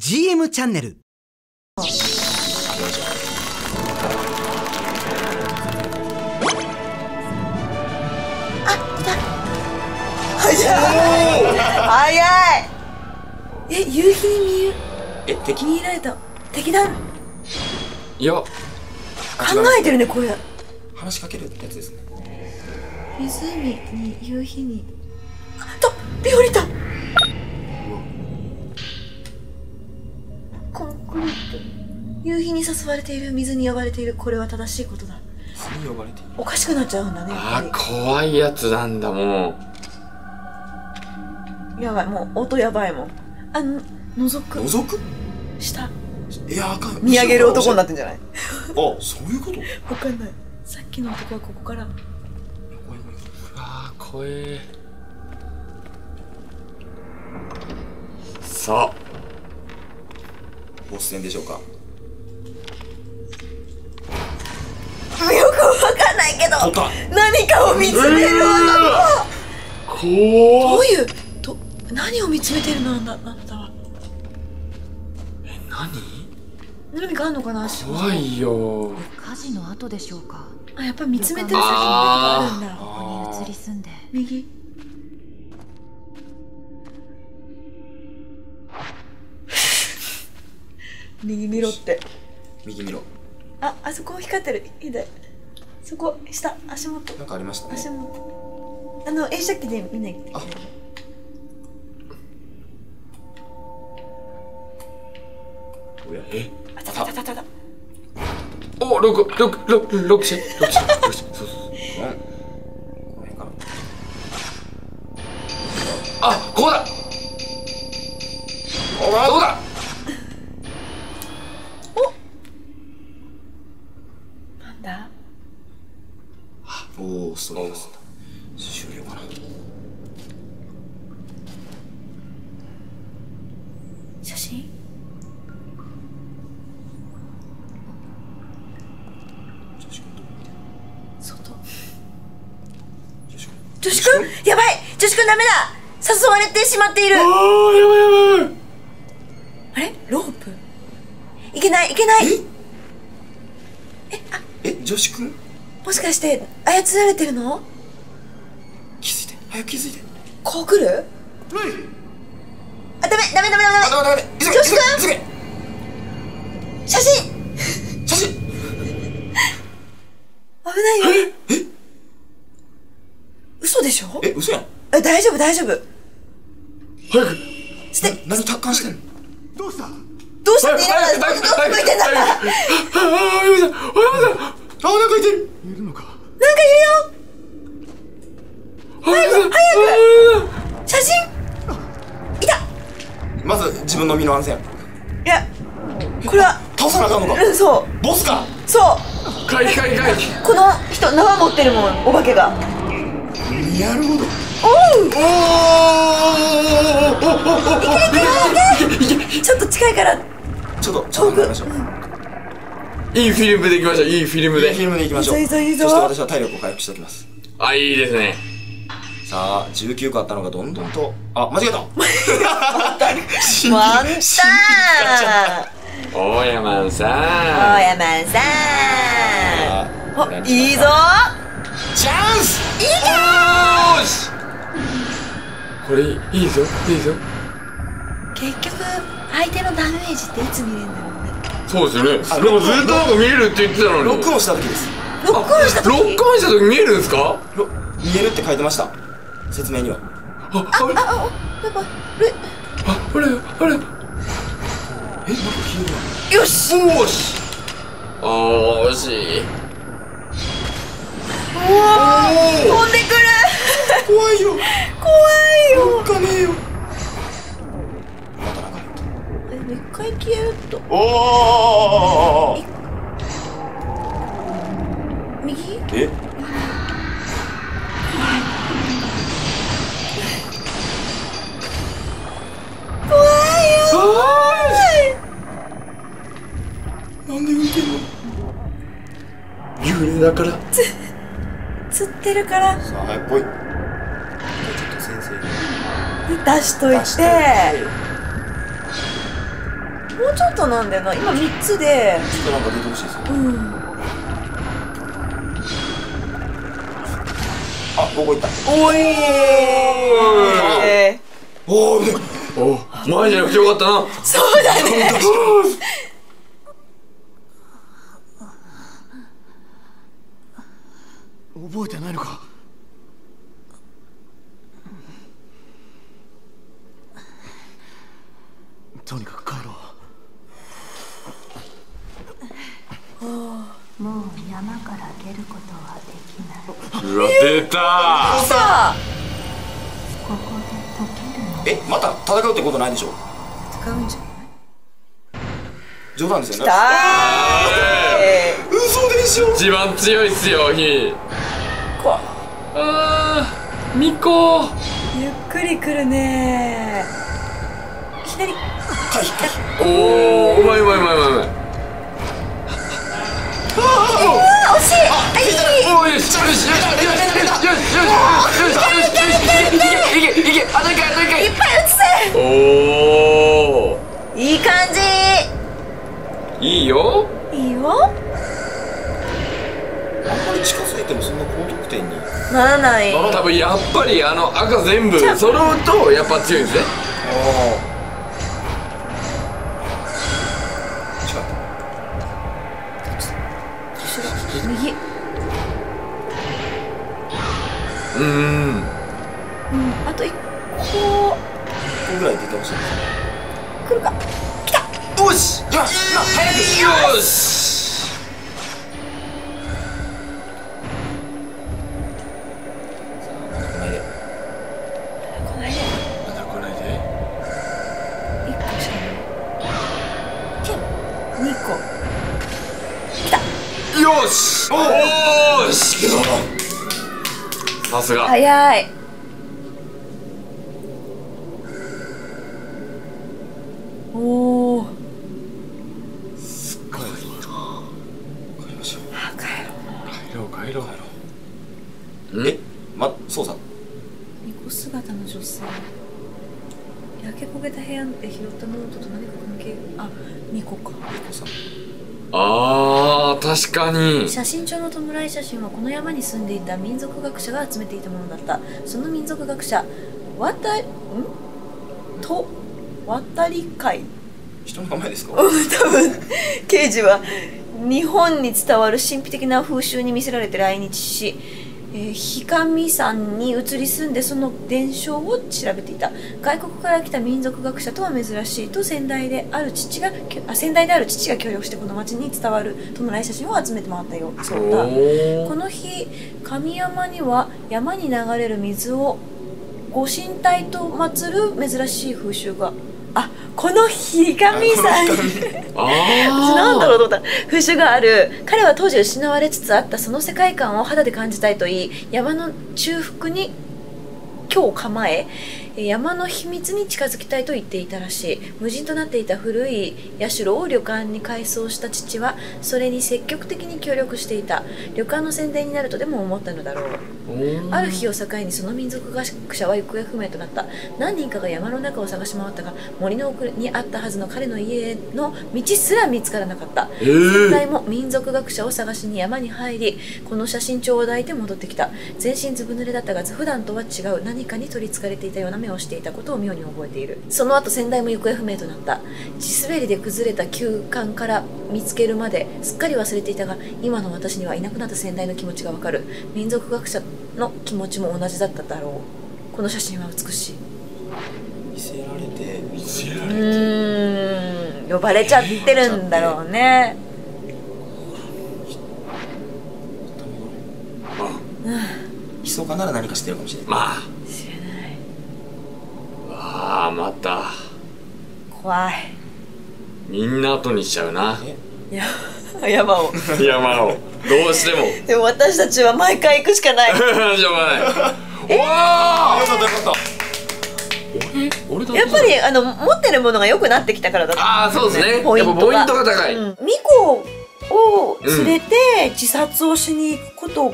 GM チャンネル。早い早い。え夕日に見ええ敵？見えられた。敵だ。考いや。えてるねこれ。話しかけるってやつですね。湖に夕日に。あとビ降りた夕日に誘われている水に呼ばれているこれは正しいことだ。水に呼ばれている。おかしくなっちゃうんだね。やあ怖いやつなんだもりやばいもう音やばいもん。あの覗く。覗く？下。いやあかん見上げる男になってんじゃない？あそういうこと？わかんない。さっきの男はここから。あー怖え。さボス戦でしょうか？ないけど何かを見つめるあど怖ういうと何を見つめてるの？あんだあなたは。何？何かあんのかな？足怖いよ。火事の後でしょうか。あやっぱ見つめてる先にあるんだ？ここに移り住んで。右。右見ろって。右見ろ。ああそこ光ってる。いいでそこ下足元。なんかありましたね。足元。あの映写機で見ない。あ。おやえ？あたたたたたた。お六六六六して六して六してそうそうそう。あここだ。おどこだなんだおおストレートです終了かな写真女子君どこ見てる外女子くん？やばい！女子くんダメだ！誘われてしまっている！あーやばいやばいあれ？ロープ？いけないいけない！え？女子君もしかして操られてるの？気づいて。早く気づいて。こう来る？あダメダメダメダメ！あダダメ。ダメ女子君急げ急げ。メ写真！写真。危ないよしょ？え嘘やん。え大丈夫大丈夫。早く。捨て。何達観してんの。どうした？って言いながらどっちどっち向いてんだなんかああやばいやばいあなんかいてるいるよ早く写真いたまず自分の身の安全いやこれは倒さなあかんのかうんそうボスかそうこの人縄持ってるもんお化けがなるほど。おうおちょっと近いからちょっとちょっといいフィルムでいきましょういいフィルムでフィルムでいきましょういいぞいいぞいいぞそして私は体力を回復しておきますあいいですねさあ19個あったのがどんどんとあ間違えたワンタ大山さン大山さんいいぞチャンスんよーし。これいいぞいいぞ。結局相手のダメージっていつ見れるんだろうね。そうですあよねでもずっとなんか見えるって言ってたのに。ロックオンした時です。ロックオンした時ロックオンした時見えるんですか？ロ見えるって書いてました。説明には。ああれ？ああやばいえああれあれ。えなんか消えるよし。おーし。あー惜しい飛んでくる。怖いよ。怖いよ。かねえよ一回消えると。おお右？え？怖いよ。なんで浮いてんの？幽霊だから釣ってるから。さあ早く来い。ちょっと先生に出しといて。出しといてトなんだよな。今3つで。ちょっとなんか出てほしいですようん。あここ行った。おいえおおお前じゃなくてよかったな。ーそうだね 覚えてないのかとにかく帰ろう。もう山から出ることはできない。うわ出た！ここで解けるの？えまた戦うってことないでしょ？使うんじゃない？冗談ですよね。だー！嘘でしょ？一番強いっすよひこあーミコゆっくり来るね左おおうまいうまいうまいうまいうまい。あ惜しい。あいい。おーよしよしよしよしよしよしよしよしよしよしいけいけいけいけあと一回あと一回いっぱい映おおせいい感いいよじいいよあんまり近づいてもそんな高得点にならない多分やっぱりあの赤全部揃うとやっぱ強いんですねああ違った右うーん。うん。あと一個。1個ぐらい出てほしい。来るか。よし。よし。早く。よしこないで来ないでまだ来ないで一個しかないけん二個よしおーしさすが。早い。おおすごい帰りましょうあ帰ろう帰ろう。帰ろう。え？ま操作巫女姿の女性。焼け焦げた部屋で拾ったノートと何か関係？あ二個か。操作あー確かに。写真帳の弔い写真はこの山に住んでいた民族学者が集めていたものだった。その民族学者渡ん？と渡り会。人の名前ですか？多分刑事は日本に伝わる神秘的な風習に魅せられて来日し、えー、氷上山に移り住んでその伝承を調べていた。外国から来た民族学者とは珍しいと先代である父があ先代である父が協力してこの町に伝わる弔い写真を集めて回ったよそうだこの日神山には山に流れる水をご神体と祀る珍しい風習があこのひがみさんあ なんだろうと思った。風習がある。彼は当時失われつつあったその世界観を肌で感じたいと言い山の中腹に今日構ええ山の秘密に近づきたいと言っていたらしい。無人となっていた古い社を旅館に改装した父はそれに積極的に協力していた。旅館の宣伝になるとでも思ったのだろうある日を境にその民族学者は行方不明となった。何人かが山の中を探し回ったが森の奥にあったはずの彼の家への道すら見つからなかった。えー。先代も民族学者を探しに山に入りこの写真帳を抱いて戻ってきた。全身ずぶ濡れだったが普段とは違う。何かに取りつかれていたような目をしていたことを妙に覚えている。その後先代も行方不明となった。地滑りで崩れた旧館から見つけるまですっかり忘れていたが今の私にはいなくなった先代の気持ちがわかる。民族学者の気持ちも同じだっただろう。この写真は美しい。見せられて見せらうれーん。呼ばれちゃってるんだろうね。密かなら何かしてるかもしれない。まあ。知れない。わあまた。怖いみんな後にしちゃうな。いや 山を。山を。どうしても。でも私たちは毎回行くしかない。しょうがない。おあよかったよかっお俺だやっぱりあの持ってるものが良くなってきたからだと。ああそうですね。ポイントが。やっぱポイントが高い、うん、ミコを連れて自殺をしに行くこと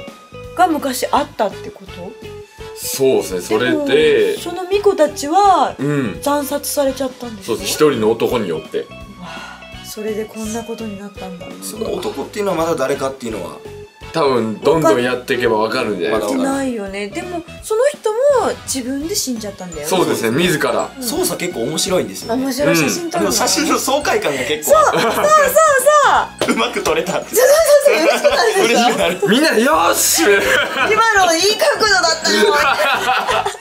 が昔あったってこと？そうですねそれもで。そのミコたちはうん。惨殺されちゃったんですよ。そうです。一人の男によってそれでこんなことになったんだ。その男っていうのはまだ誰かっていうのは？多分どんどんやっていけばわかるんじゃないですか。まだないよね。でもその人も自分で死んじゃったんだよね。そうですね自ら。操作結構面白いんですよね。面白い写真撮るの、でも写真の爽快感が結構そうそうそうう。まく撮れたって。そうそう嬉しくなるでしょ嬉しくな。るみんなよーし！今のいい角度だったよ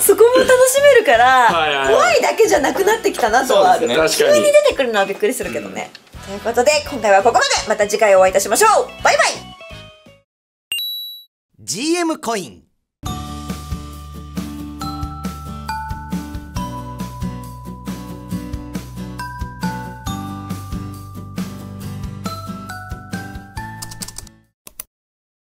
そこも楽しめるから怖いだけじゃなくなってきたなとはある、そうですね。急に出てくるのはびっくりするけどね、ということで今回はここまで。また次回お会いいたしましょう。バイバイ。GM コイン